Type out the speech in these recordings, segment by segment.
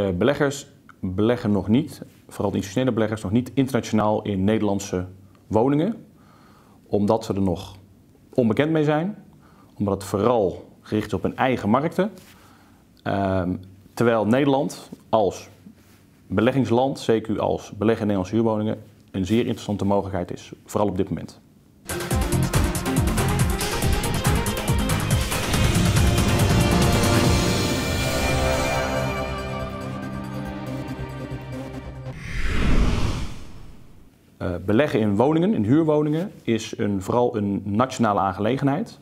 Uh, beleggers beleggen nog niet, vooral de institutionele beleggers, nog niet internationaal in Nederlandse woningen. Omdat ze er nog onbekend mee zijn. Omdat het vooral gericht is op hun eigen markten. Uh, terwijl Nederland als beleggingsland, CQ als belegger in Nederlandse huurwoningen, een zeer interessante mogelijkheid is. Vooral op dit moment. Uh, beleggen in woningen, in huurwoningen, is een, vooral een nationale aangelegenheid.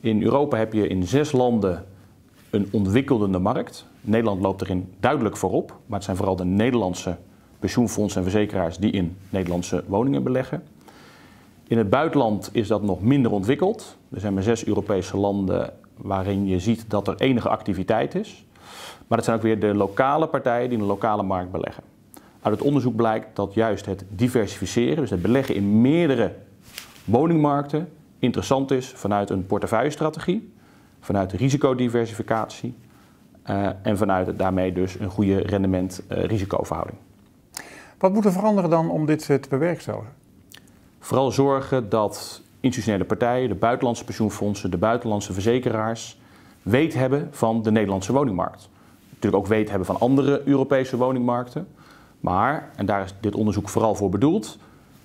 In Europa heb je in zes landen een ontwikkelende markt. Nederland loopt erin duidelijk voorop, maar het zijn vooral de Nederlandse pensioenfondsen en verzekeraars die in Nederlandse woningen beleggen. In het buitenland is dat nog minder ontwikkeld. Er zijn maar zes Europese landen waarin je ziet dat er enige activiteit is. Maar het zijn ook weer de lokale partijen die in de lokale markt beleggen. Uit het onderzoek blijkt dat juist het diversificeren, dus het beleggen in meerdere woningmarkten, interessant is vanuit een portefeuillestrategie, vanuit risicodiversificatie uh, en vanuit daarmee dus een goede rendement-risicoverhouding. Wat moet er veranderen dan om dit te bewerkstelligen? Vooral zorgen dat institutionele partijen, de buitenlandse pensioenfondsen, de buitenlandse verzekeraars weet hebben van de Nederlandse woningmarkt. Natuurlijk ook weet hebben van andere Europese woningmarkten. Maar, en daar is dit onderzoek vooral voor bedoeld,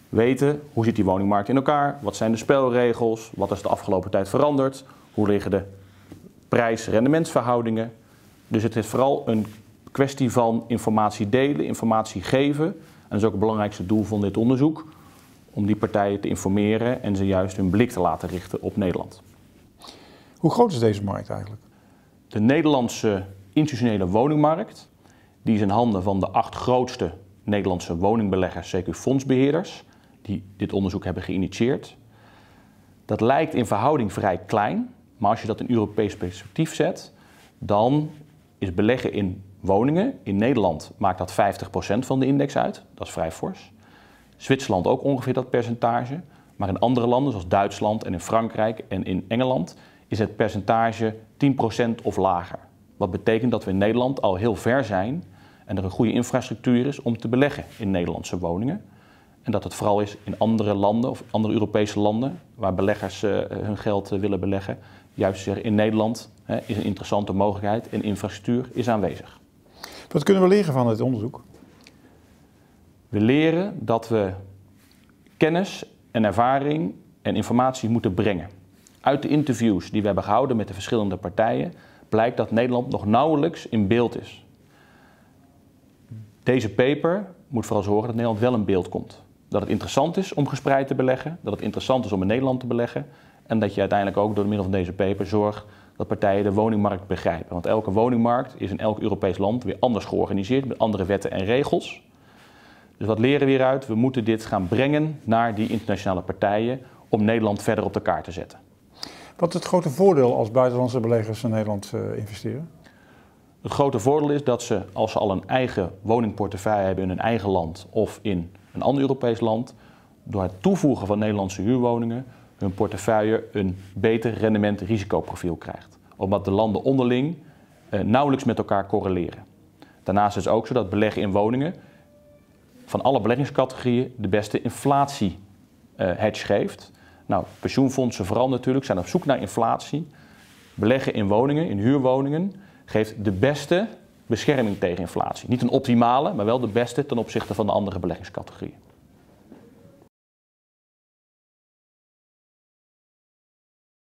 weten hoe zit die woningmarkt in elkaar, wat zijn de spelregels, wat is de afgelopen tijd veranderd, hoe liggen de prijs-rendementsverhoudingen. Dus het is vooral een kwestie van informatie delen, informatie geven. En dat is ook het belangrijkste doel van dit onderzoek, om die partijen te informeren en ze juist hun blik te laten richten op Nederland. Hoe groot is deze markt eigenlijk? De Nederlandse institutionele woningmarkt die is in handen van de acht grootste Nederlandse woningbeleggers, zeker fondsbeheerders, die dit onderzoek hebben geïnitieerd. Dat lijkt in verhouding vrij klein, maar als je dat in Europees perspectief zet, dan is beleggen in woningen in Nederland maakt dat 50% van de index uit. Dat is vrij fors. Zwitserland ook ongeveer dat percentage. Maar in andere landen, zoals Duitsland en in Frankrijk en in Engeland, is het percentage 10% of lager. Wat betekent dat we in Nederland al heel ver zijn en er een goede infrastructuur is om te beleggen in Nederlandse woningen. En dat het vooral is in andere landen of andere Europese landen waar beleggers uh, hun geld uh, willen beleggen. Juist zeggen in Nederland hè, is een interessante mogelijkheid en infrastructuur is aanwezig. Wat kunnen we leren van het onderzoek? We leren dat we kennis en ervaring en informatie moeten brengen. Uit de interviews die we hebben gehouden met de verschillende partijen blijkt dat Nederland nog nauwelijks in beeld is. Deze paper moet vooral zorgen dat Nederland wel in beeld komt. Dat het interessant is om gespreid te beleggen, dat het interessant is om in Nederland te beleggen en dat je uiteindelijk ook door middel van deze paper zorgt dat partijen de woningmarkt begrijpen. Want elke woningmarkt is in elk Europees land weer anders georganiseerd met andere wetten en regels. Dus wat leren we hieruit? We moeten dit gaan brengen naar die internationale partijen om Nederland verder op de kaart te zetten. Wat is het grote voordeel als buitenlandse beleggers in Nederland uh, investeren? Het grote voordeel is dat ze, als ze al een eigen woningportefeuille hebben in hun eigen land of in een ander Europees land, door het toevoegen van Nederlandse huurwoningen hun portefeuille een beter rendement-risicoprofiel krijgt. Omdat de landen onderling eh, nauwelijks met elkaar correleren. Daarnaast is het ook zo dat beleggen in woningen van alle beleggingscategorieën de beste inflatie-hedge eh, geeft. Nou, pensioenfondsen vooral natuurlijk zijn op zoek naar inflatie. Beleggen in woningen, in huurwoningen, geeft de beste bescherming tegen inflatie. Niet een optimale, maar wel de beste ten opzichte van de andere beleggingscategorieën.